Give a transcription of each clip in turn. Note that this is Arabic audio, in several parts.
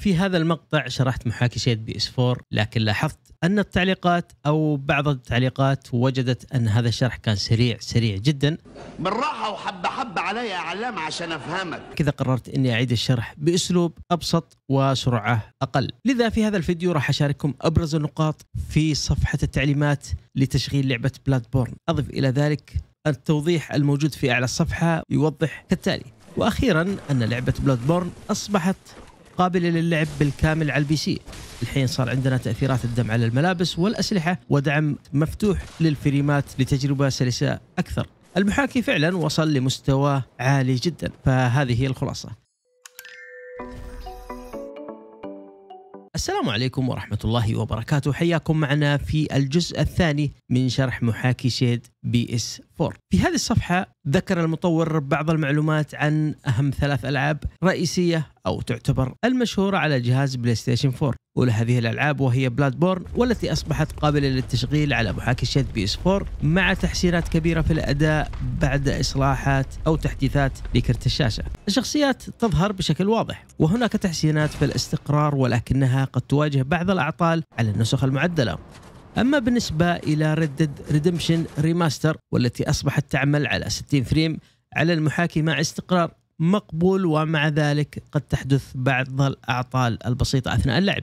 في هذا المقطع شرحت محاكي shadPS4 لكن لاحظت أن التعليقات أو بعض التعليقات وجدت أن هذا الشرح كان سريع سريع جدا. بالراحة وحبة حبة عليا يا علام عشان أفهمك. كذا قررت إني أعيد الشرح بأسلوب أبسط وسرعة أقل. لذا في هذا الفيديو راح أشارككم أبرز النقاط في صفحة التعليمات لتشغيل لعبة Bloodborne أضف إلى ذلك التوضيح الموجود في أعلى الصفحة يوضح كالتالي. وأخيرا أن لعبة Bloodborne أصبحت قابله للعب بالكامل على ال PC. الحين صار عندنا تأثيرات الدم على الملابس والأسلحة ودعم مفتوح للفريمات لتجربة سلسة أكثر. المحاكي فعلا وصل لمستوى عالي جدا فهذه هي الخلاصة. السلام عليكم ورحمة الله وبركاته. حياكم معنا في الجزء الثاني من شرح محاكي shadPS4 في هذه الصفحة ذكر المطور بعض المعلومات عن أهم ثلاث ألعاب رئيسية أو تعتبر المشهورة على جهاز PlayStation 4 أولى هذه الألعاب وهي Bloodborne والتي أصبحت قابلة للتشغيل على محاكي shadPS4 مع تحسينات كبيرة في الأداء بعد إصلاحات أو تحديثات لكرت الشاشة. الشخصيات تظهر بشكل واضح وهناك تحسينات في الاستقرار ولكنها قد تواجه بعض الأعطال على النسخ المعدلة. أما بالنسبة إلى Red Dead Redemption Remaster والتي أصبحت تعمل على 60 frame على المحاكي مع استقرار مقبول ومع ذلك قد تحدث بعض الأعطال البسيطة أثناء اللعب.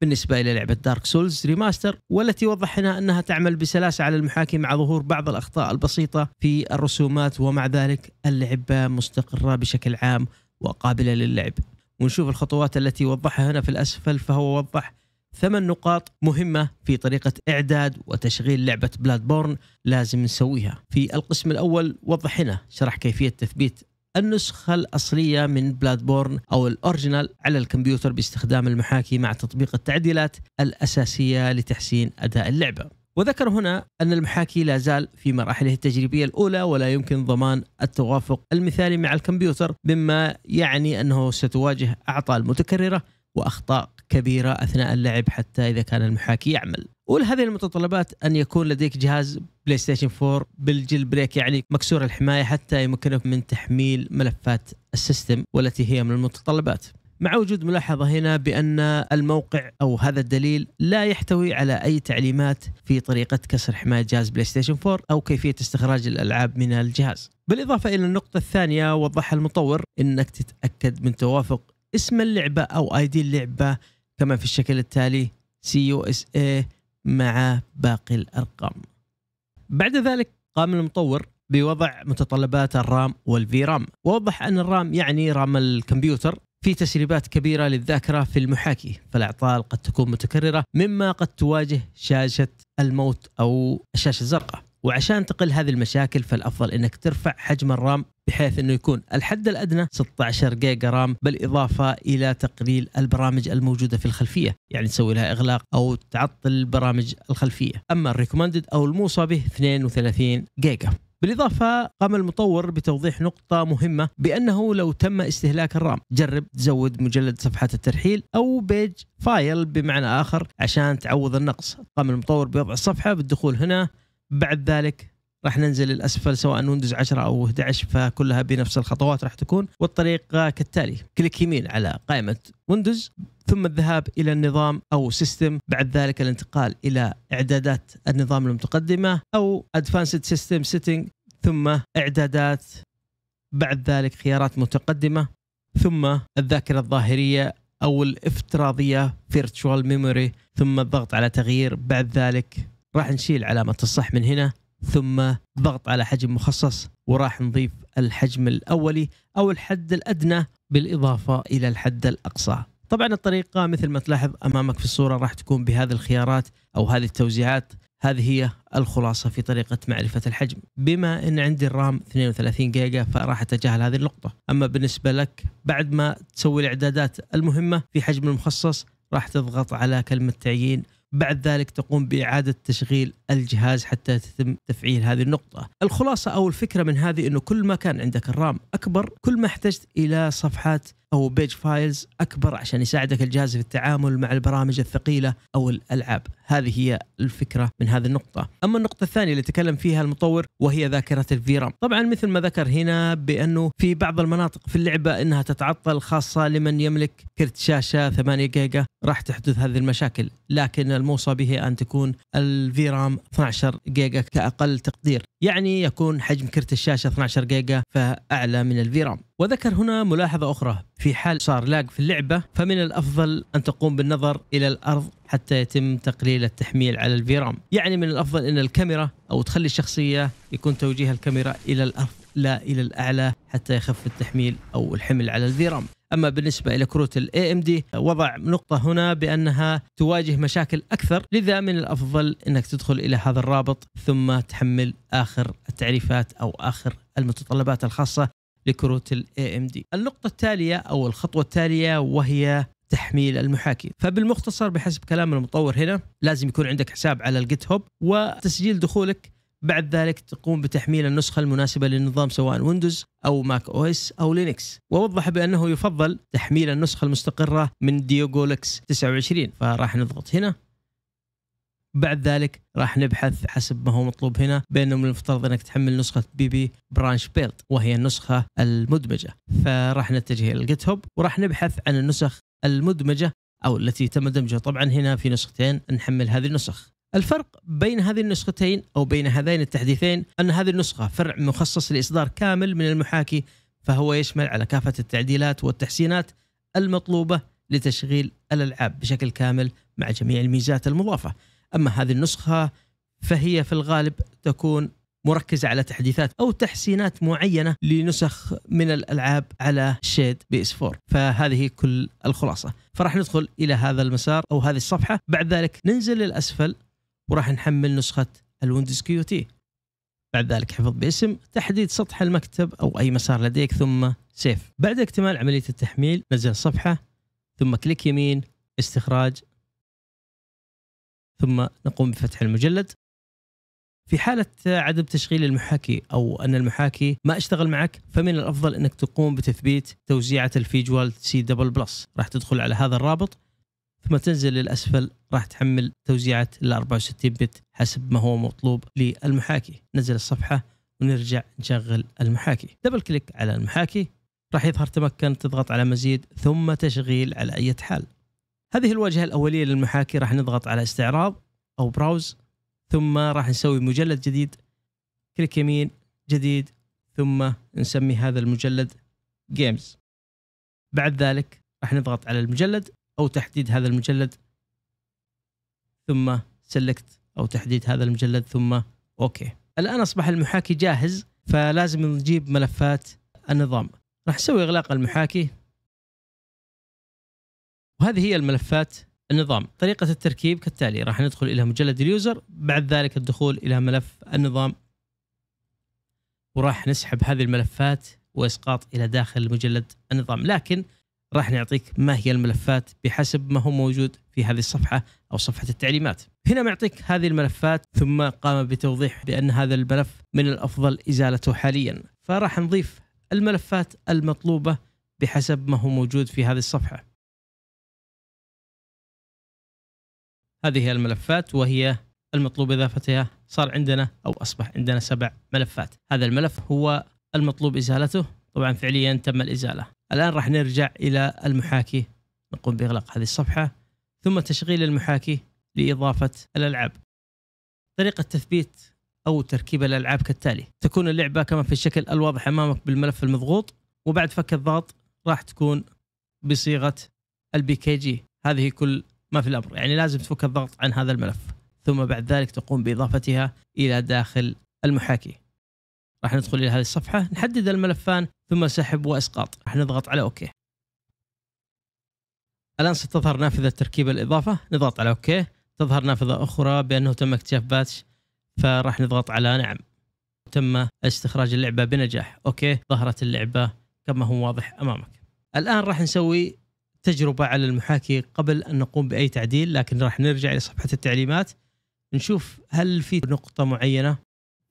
بالنسبة إلى لعبة Dark Souls Remaster والتي وضح هنا أنها تعمل بسلاسة على المحاكي مع ظهور بعض الأخطاء البسيطة في الرسومات ومع ذلك اللعبة مستقرة بشكل عام وقابلة للعب. ونشوف الخطوات التي وضحها هنا في الأسفل فهو وضح ثمان نقاط مهمة في طريقة إعداد وتشغيل لعبة Bloodborne لازم نسويها. في القسم الأول وضح هنا شرح كيفية تثبيت النسخة الأصلية من Bloodborne أو ال original على الكمبيوتر باستخدام المحاكي مع تطبيق التعديلات الأساسية لتحسين أداء اللعبة. وذكر هنا أن المحاكي لا زال في مراحله التجريبية الأولى ولا يمكن ضمان التوافق المثالي مع الكمبيوتر مما يعني أنه ستواجه أعطال متكررة وأخطاء كبيرة أثناء اللعب حتى إذا كان المحاكي يعمل. ولهذه المتطلبات أن يكون لديك جهاز PlayStation 4 بال jailbreak يعني مكسور الحماية حتى يمكنك من تحميل ملفات ال system والتي هي من المتطلبات. مع وجود ملاحظة هنا بأن الموقع أو هذا الدليل لا يحتوي على أي تعليمات في طريقة كسر حماية جهاز بلاي ستيشن 4 أو كيفية استخراج الألعاب من الجهاز. بالإضافة إلى النقطة الثانية وضحها المطور أنك تتأكد من توافق اسم اللعبة أو ID اللعبة كما في الشكل التالي CUSA مع باقي الأرقام. بعد ذلك قام المطور بوضع متطلبات ال RAM وال VRAM. ووضح أن ال RAM يعني RAM الكمبيوتر. في تسريبات كبيرة للذاكرة في المحاكي فالأعطال قد تكون متكررة مما قد تواجه شاشة الموت أو الشاشة الزرقاء. وعشان تقل هذه المشاكل فالأفضل إنك ترفع حجم ال RAM بحيث إنه يكون الحد الأدنى 16 جيجا RAM بالإضافة إلى تقليل البرامج الموجودة في الخلفية، يعني تسوي لها إغلاق أو تعطل البرامج الخلفية، أما ال recommended أو الموصى به 32 جيجا. بالإضافة قام المطور بتوضيح نقطة مهمة بأنه لو تم استهلاك ال RAM جرب تزود مجلد صفحات الترحيل أو page file بمعنى آخر عشان تعوض النقص. قام المطور بوضع الصفحة بالدخول هنا. بعد ذلك راح ننزل الأسفل سواء ويندوز 10 أو 11 فكلها بنفس الخطوات راح تكون والطريقة كالتالي. كليك يمين على قائمة ويندوز ثم الذهاب إلى النظام أو system بعد ذلك الانتقال إلى إعدادات النظام المتقدمة أو advanced system setting ثم إعدادات بعد ذلك خيارات متقدمة ثم الذاكرة الظاهرية أو الافتراضية virtual memory ثم الضغط على تغيير بعد ذلك راح نشيل علامة الصح من هنا ثم ضغط على حجم مخصص وراح نضيف الحجم الأولي أو الحد الأدنى بالإضافة إلى الحد الأقصى. طبعا الطريقة مثل ما تلاحظ أمامك في الصورة راح تكون بهذه الخيارات أو هذه التوزيعات. هذه هي الخلاصة في طريقة معرفة الحجم. بما أن عندي ال RAM 32 جيجا فراح أتجاهل هذه النقطة. أما بالنسبة لك بعد ما تسوي الإعدادات المهمة في حجم المخصص راح تضغط على كلمة تعيين بعد ذلك تقوم بإعادة تشغيل الجهاز حتى تتم تفعيل هذه النقطة. الخلاصة أو الفكرة من هذه أنه كل ما كان عندك ال RAM أكبر كل ما احتجت إلى صفحات أو page files أكبر عشان يساعدك الجهاز في التعامل مع البرامج الثقيلة أو الألعاب، هذه هي الفكرة من هذه النقطة. أما النقطة الثانية اللي تكلم فيها المطور وهي ذاكرة ال VRAM، طبعا مثل ما ذكر هنا بأنه في بعض المناطق في اللعبة إنها تتعطل خاصة لمن يملك كرت شاشة 8 جيجا راح تحدث هذه المشاكل، لكن الموصى به أن تكون ال VRAM 12 جيجا كأقل تقدير، يعني يكون حجم كرت الشاشة 12 جيجا فأعلى من ال VRAM. وذكر هنا ملاحظة أخرى. في حال صار lag في اللعبة فمن الأفضل أن تقوم بالنظر إلى الأرض حتى يتم تقليل التحميل على ال VRAM. يعني من الأفضل أن الكاميرا أو تخلي الشخصية يكون توجيه الكاميرا إلى الأرض لا إلى الأعلى حتى يخف التحميل أو الحمل على ال VRAM. أما بالنسبة إلى كروت ال AMD وضع نقطة هنا بأنها تواجه مشاكل أكثر. لذا من الأفضل إنك تدخل إلى هذا الرابط ثم تحمل آخر التعريفات أو آخر المتطلبات الخاصة. لكروت ال AMD. النقطة التالية أو الخطوة التالية وهي تحميل المحاكي فبالمختصر بحسب كلام المطور هنا لازم يكون عندك حساب على ال GitHub وتسجيل دخولك. بعد ذلك تقوم بتحميل النسخة المناسبة للنظام سواء ويندوز أو macOS أو Linux ووضح بأنه يفضل تحميل النسخة المستقرة من Diegolix 29 فراح نضغط هنا. بعد ذلك راح نبحث حسب ما هو مطلوب هنا بانه من المفترض أنك تحمل نسخة BB branch build وهي النسخة المدمجة. فراح نتجه إلى الجيت هوب وراح نبحث عن النسخ المدمجة أو التي تم دمجها. طبعا هنا في نسختين نحمل هذه النسخ. الفرق بين هذه النسختين أو بين هذين التحديثين أن هذه النسخة فرع مخصص لإصدار كامل من المحاكي فهو يشمل على كافة التعديلات والتحسينات المطلوبة لتشغيل الألعاب بشكل كامل مع جميع الميزات المضافة. أما هذه النسخة فهي في الغالب تكون مركزة على تحديثات أو تحسينات معينة لنسخ من الألعاب على shadPS4 فهذه كل الخلاصة. فراح ندخل إلى هذا المسار أو هذه الصفحة. بعد ذلك ننزل للأسفل وراح نحمل نسخة الويندوز Qt. بعد ذلك حفظ باسم تحديد سطح المكتب أو أي مسار لديك ثم save. بعد اكتمال عملية التحميل نزل الصفحة ثم كليك يمين استخراج ثم نقوم بفتح المجلد. في حالة عدم تشغيل المحاكي أو أن المحاكي ما أشتغل معك فمن الأفضل أنك تقوم بتثبيت توزيعة الفيجوال سي دبل بلس. راح تدخل على هذا الرابط ثم تنزل للأسفل راح تحمل توزيعة ال 64 bit حسب ما هو مطلوب للمحاكي. نزل الصفحة ونرجع نشغل المحاكي. double click على المحاكي راح يظهر تمكن تضغط على مزيد ثم تشغيل على أي حال. هذه الواجهة الأولية للمحاكي راح نضغط على استعراض أو browse ثم راح نسوي مجلد جديد click يمين جديد ثم نسمي هذا المجلد games بعد ذلك راح نضغط على المجلد أو تحديد هذا المجلد ثم select أو تحديد هذا المجلد ثم OK الآن أصبح المحاكي جاهز فلازم نجيب ملفات النظام. راح نسوي إغلاق المحاكي. وهذه هي الملفات النظام. طريقة التركيب كالتالي راح ندخل إلى مجلد اليوزر بعد ذلك الدخول إلى ملف النظام. وراح نسحب هذه الملفات وإسقاط إلى داخل مجلد النظام. لكن راح نعطيك ما هي الملفات بحسب ما هو موجود في هذه الصفحة أو صفحة التعليمات. هنا معطيك هذه الملفات ثم قام بتوضيح بأن هذا الملف من الأفضل إزالته حاليا. فراح نضيف الملفات المطلوبة بحسب ما هو موجود في هذه الصفحة. هذه الملفات وهي المطلوب إضافتها. صار عندنا أو أصبح عندنا سبع ملفات. هذا الملف هو المطلوب إزالته. طبعا فعليا تم الإزالة. الآن راح نرجع إلى المحاكي. نقوم بإغلاق هذه الصفحة. ثم تشغيل المحاكي لإضافة الألعاب. طريقة تثبيت أو تركيب الألعاب كالتالي. تكون اللعبة كما في الشكل الواضح أمامك بالملف المضغوط وبعد فك الضغط راح تكون بصيغة ال PKG هذه كل ما في الأمر. يعني لازم تفك الضغط عن هذا الملف ثم بعد ذلك تقوم بإضافتها إلى داخل المحاكي. راح ندخل إلى هذه الصفحة نحدد الملفات ثم سحب وإسقاط. راح نضغط على OK. الآن ستظهر نافذة تركيب الإضافة. نضغط على OK. تظهر نافذة أخرى بأنه تم اكتشاف patch فراح نضغط على نعم. تم استخراج اللعبة بنجاح. okay. ظهرت اللعبة كما هو واضح أمامك. الآن راح نسوي تجربة على المحاكي قبل أن نقوم بأي تعديل لكن راح نرجع إلى صفحة التعليمات. نشوف هل في نقطة معينة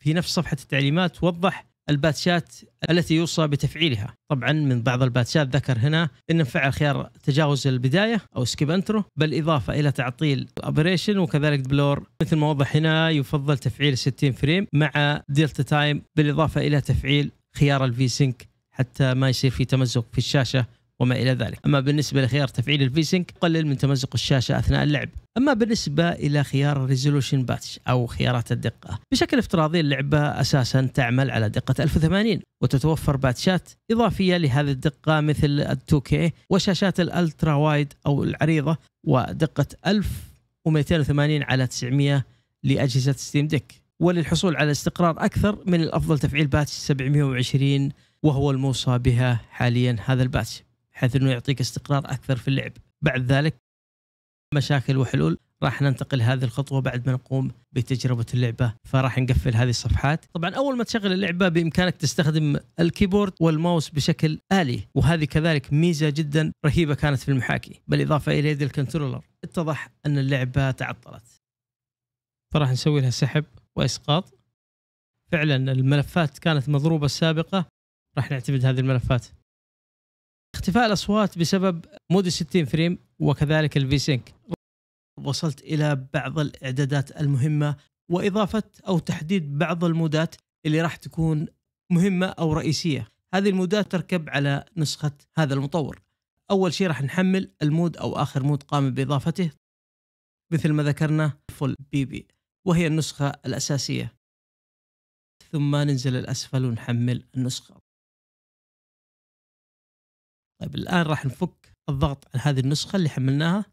في نفس صفحة التعليمات توضح ال patchات التي يوصى بتفعيلها. طبعا من بعض ال patchات ذكر هنا إن نفعل خيار تجاوز البداية أو skip intro بالاضافه إلى تعطيل ال aberration وكذلك blur مثل ما وضح هنا يفضل تفعيل 60 frame مع delta time بالإضافة إلى تفعيل خيار ال V-Sync حتى ما يصير في تمزق في الشاشة وما إلى ذلك، أما بالنسبة لخيار تفعيل ال V-Sync قلل من تمزق الشاشة أثناء اللعب، أما بالنسبة إلى خيار ال resolution patch أو خيارات الدقة، بشكل افتراضي اللعبة أساسا تعمل على دقة 1080 وتتوفر patchات إضافية لهذه الدقة مثل ال 2K وشاشات ال ultra wide أو العريضة ودقة 1280 على 900 لأجهزة ستيم ديك. وللحصول على استقرار أكثر من الأفضل تفعيل patch 720 وهو الموصى بها حاليا هذا ال patch. بحيث إنه يعطيك استقرار أكثر في اللعب. بعد ذلك مشاكل وحلول راح ننتقل هذه الخطوة بعد ما نقوم بتجربة اللعبة فراح نقفل هذه الصفحات. طبعا أول ما تشغل اللعبة بإمكانك تستخدم ال keyboard وال mouse بشكل آلي وهذه كذلك ميزة جدا رهيبة كانت في المحاكي. بالإضافة إلى يد ال controller اتضح أن اللعبة تعطلت. فراح نسوي لها سحب وإسقاط. فعلا الملفات كانت مضروبة السابقة. راح نعتمد هذه الملفات. اختفاء الأصوات بسبب mod 60 frame وكذلك ال V-Sync. وصلت إلى بعض الإعدادات المهمة وإضافة أو تحديد بعض ال modات اللي راح تكون مهمة أو رئيسية. هذه ال modات تركب على نسخة هذا المطور. أول شيء راح نحمل ال mod أو آخر mod قام بإضافته مثل ما ذكرنا Full BB وهي النسخة الأساسية. ثم ننزل الأسفل ونحمل النسخة. طيب الآن راح نفك الضغط على هذه النسخة اللي حملناها.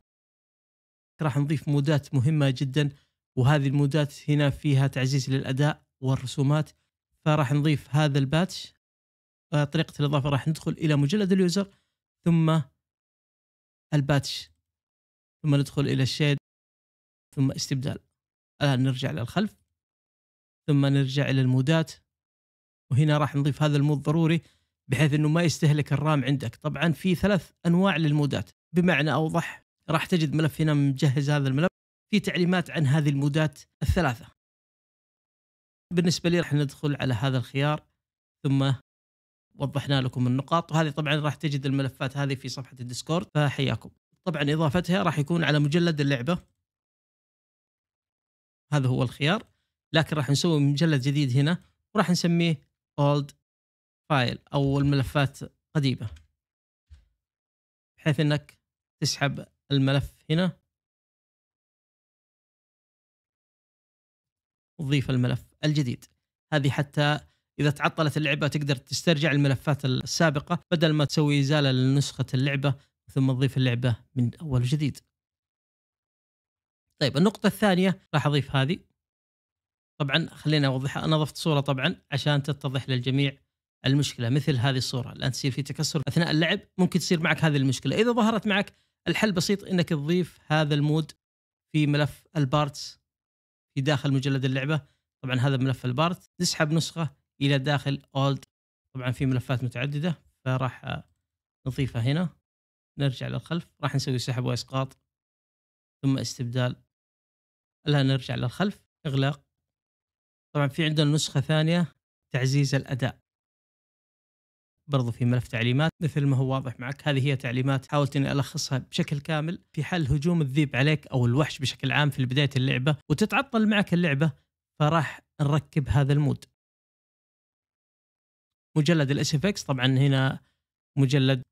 راح نضيف modات مهمة جدا وهذه ال modات هنا فيها تعزيز للأداء والرسومات. فراح نضيف هذا ال patch. طريقة الإضافة راح ندخل إلى مجلد ال user ثم ال patch ثم ندخل إلى ال shad ثم استبدال. الآن نرجع للخلف ثم نرجع إلى ال modات. وهنا راح نضيف هذا ال mod ضروري. بحيث إنه ما يستهلك ال RAM عندك. طبعا في ثلاث أنواع لل modات. بمعنى أوضح راح تجد ملف هنا مجهز هذا الملف. في تعليمات عن هذه ال modات الثلاثة. بالنسبة لي راح ندخل على هذا الخيار ثم وضحنا لكم النقاط. وهذه طبعا راح تجد الملفات هذه في صفحة الديسكورد فحياكم. طبعا إضافتها راح يكون على مجلد اللعبة. هذا هو الخيار. لكن راح نسوي مجلد جديد هنا وراح نسميه old file أو الملفات قديمة بحيث إنك تسحب الملف هنا. وتضيف الملف الجديد. هذه حتى إذا تعطلت اللعبة تقدر تسترجع الملفات السابقة بدل ما تسوي إزالة لنسخة اللعبة ثم تضيف اللعبة من أول وجديد. طيب النقطة الثانية راح أضيف هذه. طبعا خليني أوضحها أنا ضفت صورة طبعا عشان تتضح للجميع المشكلة مثل هذه الصورة. الآن تصير في تكسر أثناء اللعب ممكن تصير معك هذه المشكلة. إذا ظهرت معك الحل بسيط إنك تضيف هذا المود في ملف ال parts في داخل مجلد اللعبة. طبعا هذا ملف ال parts تسحب نسخة إلى داخل old طبعا في ملفات متعددة فراح نضيفها هنا. نرجع للخلف. راح نسوي سحب وإسقاط ثم استبدال. الآن نرجع للخلف. إغلاق. طبعا في عندنا نسخة ثانية تعزيز الأداء. برضو في ملف تعليمات مثل ما هو واضح معك هذه هي تعليمات حاولت إني ألخصها بشكل كامل في حل هجوم الذيب عليك أو الوحش بشكل عام في بداية اللعبة وتتعطل معك اللعبة فراح نركب هذا ال mod. مجلد ال SFX طبعا هنا مجلد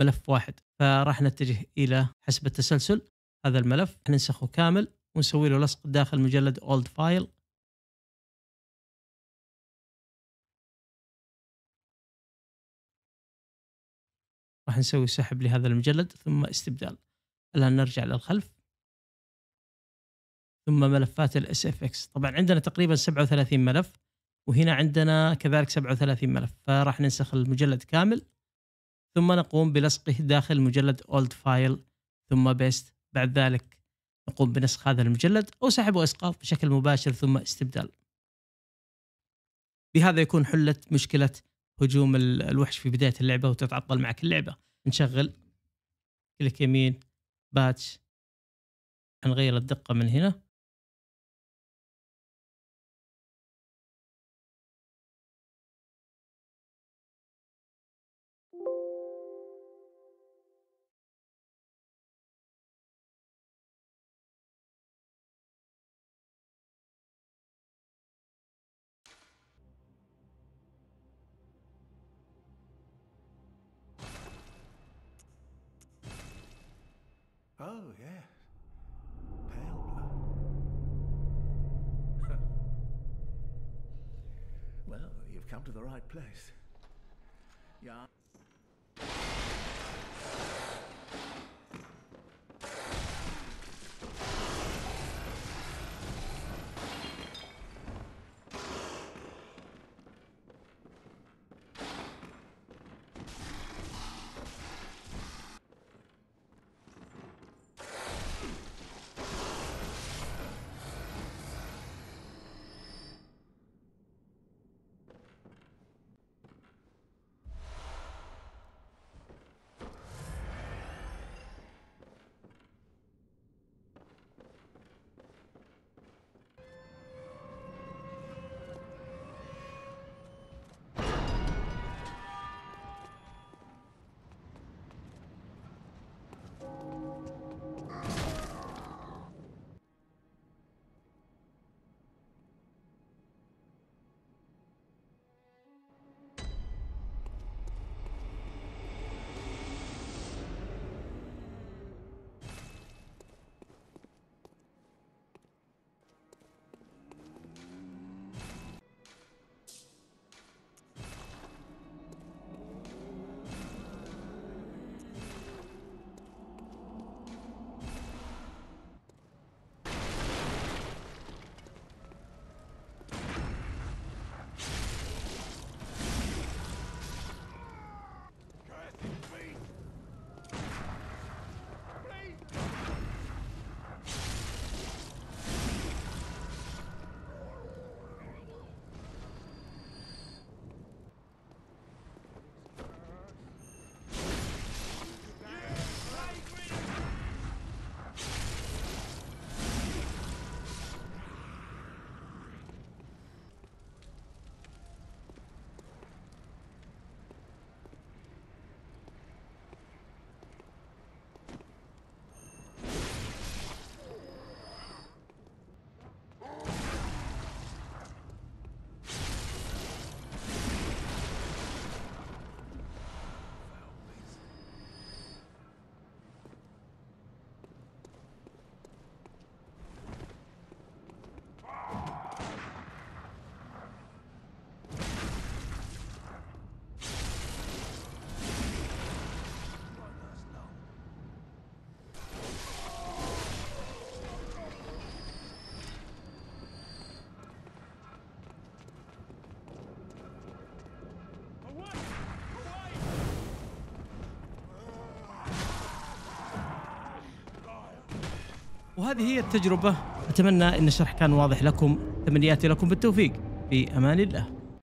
ملف واحد فراح نتجه إلى حسب التسلسل هذا الملف ننسخه كامل ونسوي له لصق داخل مجلد old file راح نسوي سحب لهذا المجلد ثم استبدال. الآن نرجع للخلف. ثم ملفات ال SFX طبعا عندنا تقريبا 37 ملف وهنا عندنا كذلك 37 ملف فراح ننسخ المجلد كامل. ثم نقوم بلصقه داخل مجلد old file ثم paste بعد ذلك نقوم بنسخ هذا المجلد أو سحب واسقاط بشكل مباشر ثم استبدال. بهذا يكون حلت مشكلة هجوم الوحش في بداية اللعبة وتتعطل معك اللعبه نشغل كليك يمين باتش. نغير الدقة من هنا. Oh, yeah. Pale blood. well, you've come to the right place. Yeah. وهذه هي التجربة. أتمنى أن الشرح كان واضح لكم. تمنياتي لكم بالتوفيق. في أمان الله.